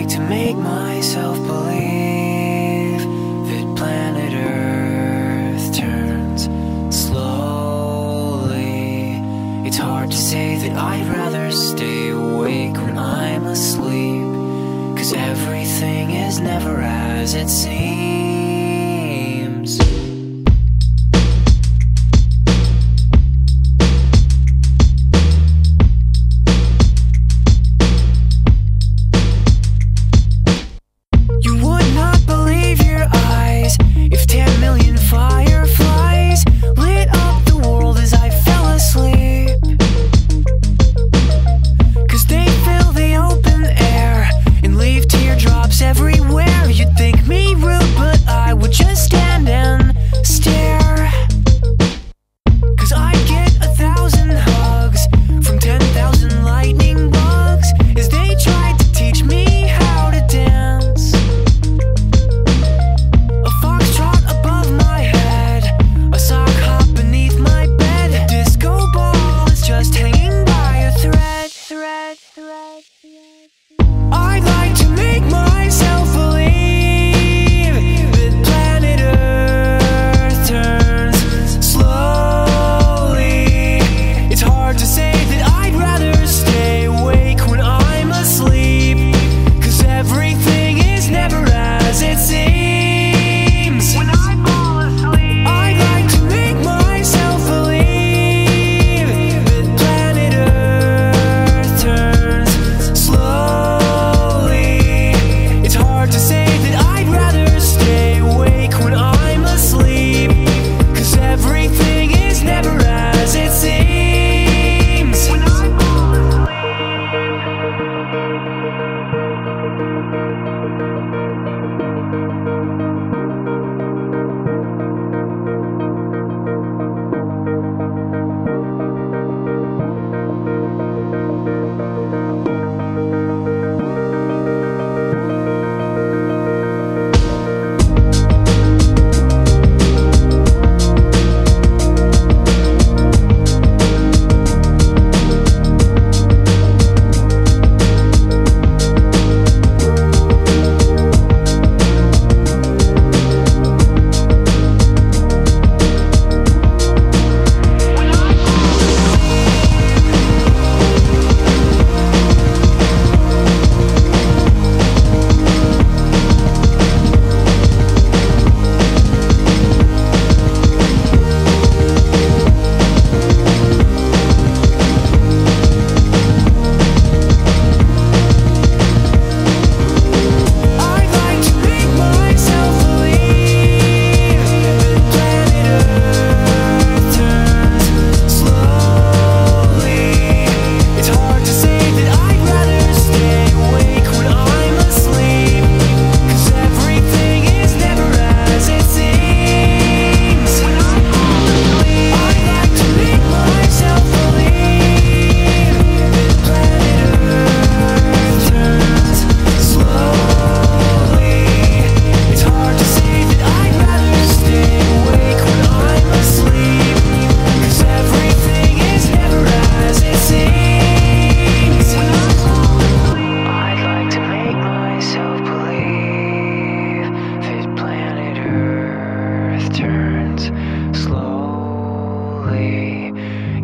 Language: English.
like to make myself believe. every